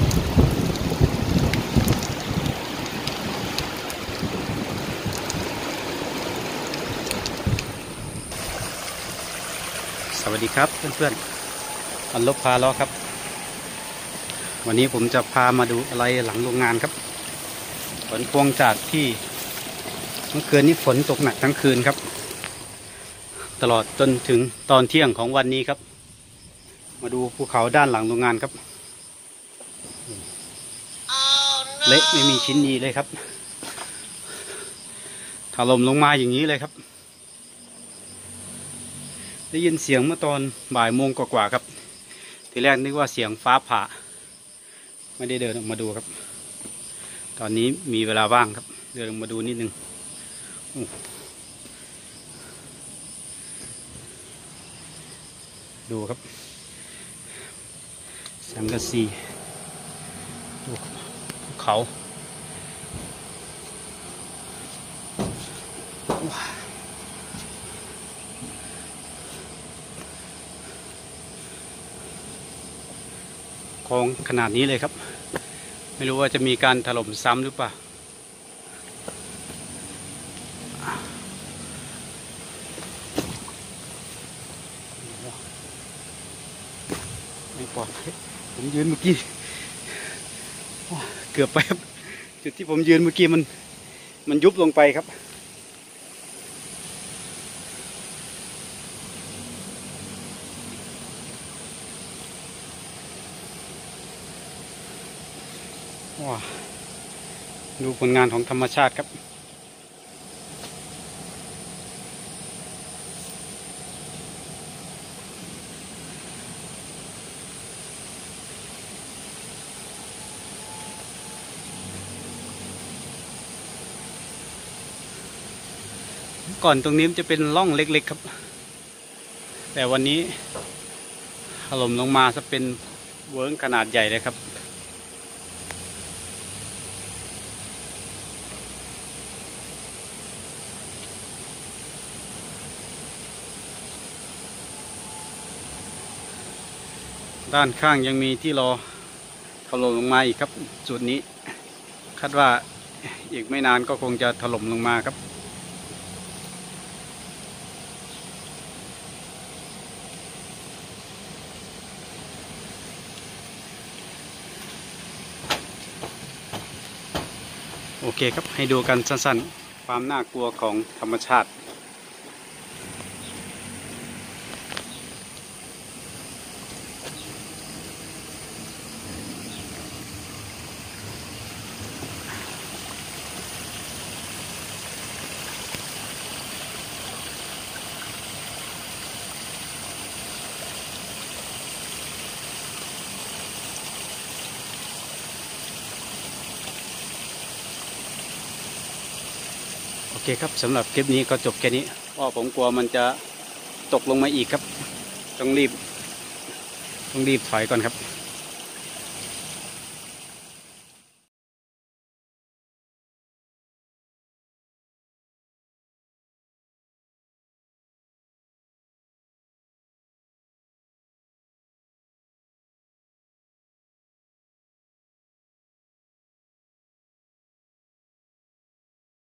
สวัสดีครับเพื่อนๆอันลบพาล้อครับ วันนี้ผมจะพามาดูอะไรหลังโรงงานครับ ผลพวงจากที่เมื่อคืนนี้ฝนตกหนักทั้งคืนครับ ตลอดจนถึงตอนเที่ยงของวันนี้ครับ มาดูภูเขาด้านหลังโรงงานครับ เละไม่มีชิ้นดีเลยครับถล่มลงมาอย่างนี้เลยครับ ได้ยินเสียงเมื่อตอนบ่ายโมงกว่าๆครับ ทีแรกนึกว่าเสียงฟ้าผ่า ไม่ได้เดินออกมาดูครับ ตอนนี้มีเวลาว่างครับ เดินออกมาดูนิดนึงดูครับสังกะสีดูภู เขาว้าโค้งขนาดนี้เลยครับ ไม่รู้ว่าจะมีการถล่มซ้ำหรือเปล่าไม่ปลอดผมยืนเมื่อกี้ เกือบไปครับจุดที่ผมยืนเมื่อกี้มันมันยุบลงไปครับ ว้าดูผลงานของธรรมชาติครับ ก่อนตรงนี้มันจะเป็นร่องเล็ก ๆ ครับ แต่วันนี้ถล่มลงมาจะเป็นเวิร์งขนาดใหญ่เลยครับ ด้านข้างยังมีที่รอถล่มลงมาอีกครับจุดนี้ คาดว่าอีกไม่นานก็คงจะถล่มลงมาครับ โอเคครับให้ดูกันสั้นๆ ความน่ากลัวของธรรมชาติ อเคครับสำหรับคลิปนี้ก็จบแค่นี้เพราะผมกลัวมันจะตกลงมาอีกครับ ต้องรีบ ต้องรีบถอยก่อนครับ